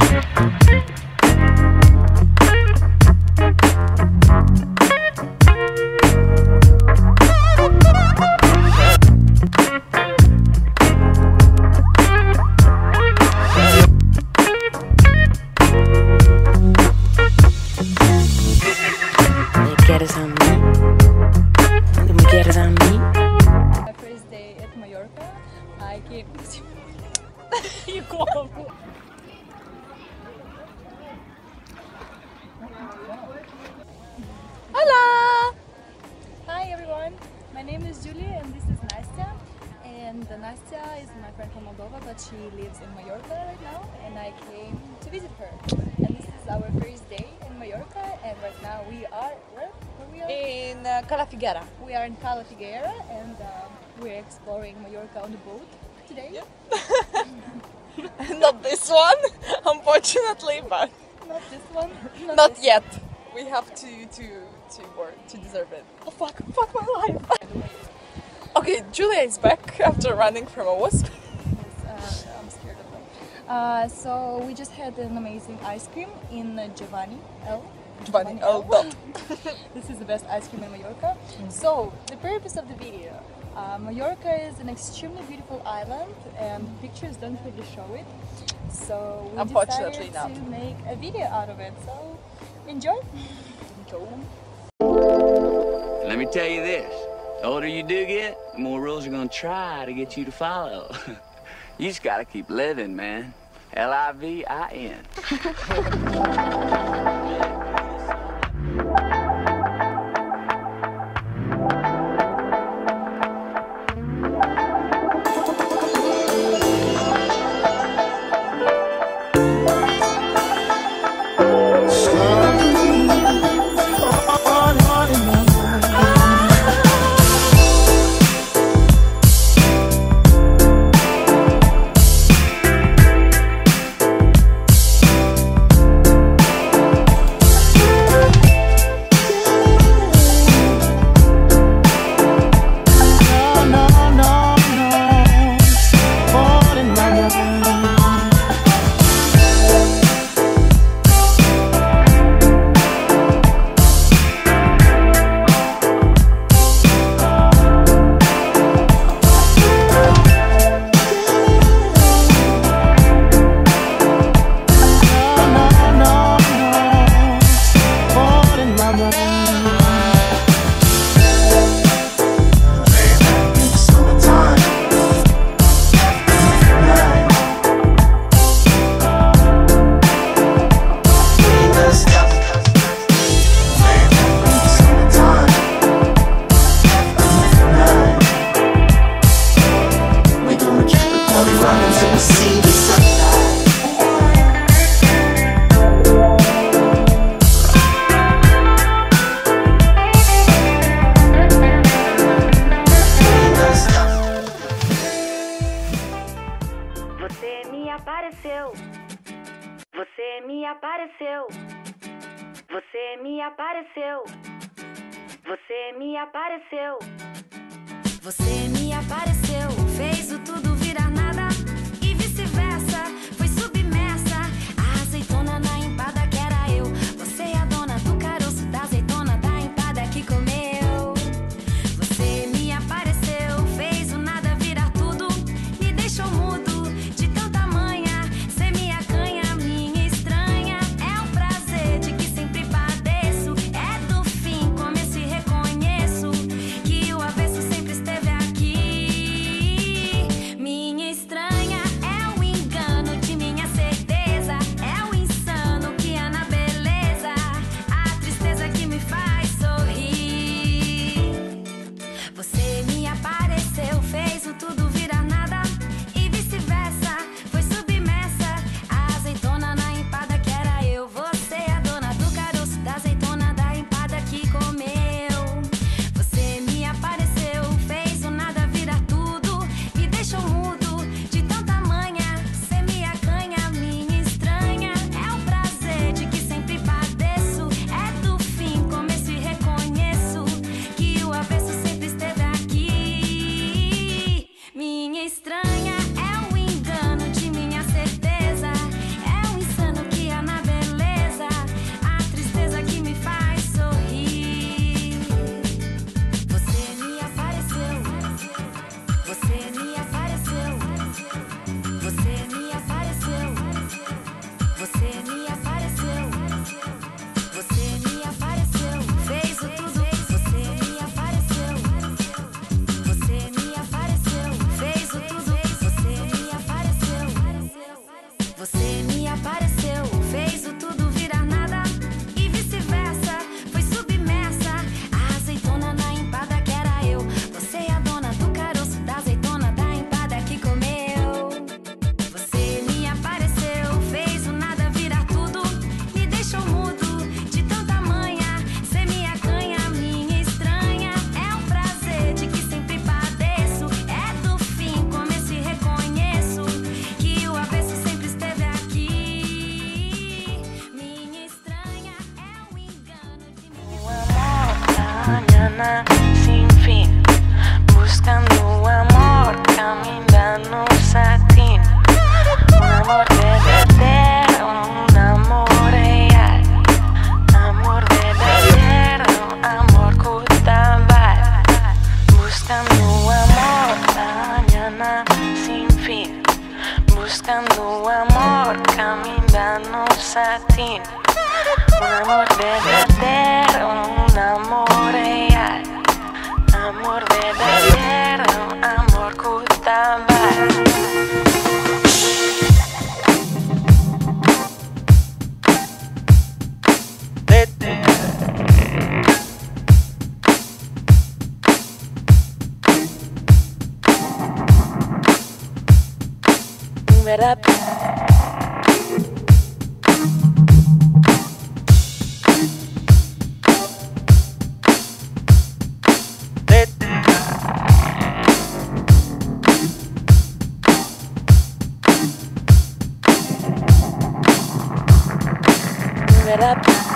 Me name is Julie and this is Nastya. And Nastya is my friend from Moldova, but she lives in Mallorca right now, and I came to visit her. And this is our first day in Mallorca, and right now we are where? Where we are? In uh, Cala Figuera. We are in Cala Figuera and um, we're exploring Mallorca on the boat today. Not this one, unfortunately, but Not this one. not this yet. We have to to to work to deserve it. Oh fuck! Fuck my life. okay, Julia is back after running from a wasp. Yes, uh, I'm scared of them. Uh, so we just had an amazing ice cream in uh, Giovanni L. Giovanni L. Dot. this is the best ice cream in Mallorca. So the purpose of the video. Uh, Mallorca is an extremely beautiful island and pictures don't really show it. So we Unfortunately decided not. to make a video out of it. So enjoy! Go. Let me tell you this. The older you do get, the more rules are gonna try to get you to follow. you just gotta keep living, man. L-I-V-I-N. apareceu. Você me apareceu. Você me apareceu. Você me apareceu. Fez o tudo virar buscando amor, caminando satín. Un amor verdadero, un amor real. Amor verdadero, amor cutabal. ¿Verdad? ¿Verdad? Да?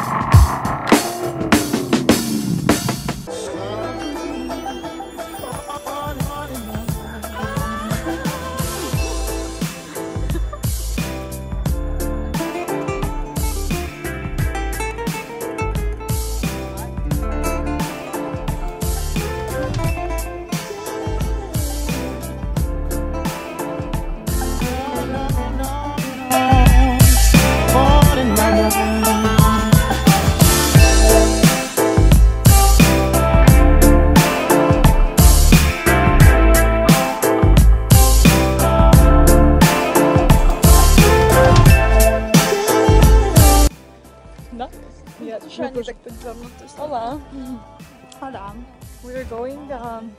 Hola. Hola. We're going um,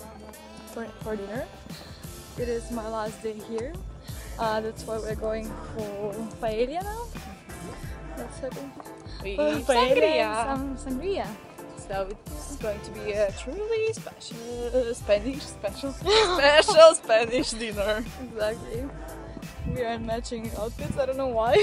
for, for dinner. It is my last day here. Uh, that's why we're going for paella now. That's happening. Uh, paella and some sangria. So it's going to be a truly special Spanish special special Spanish dinner. Exactly. We are in matching outfits. I don't know why.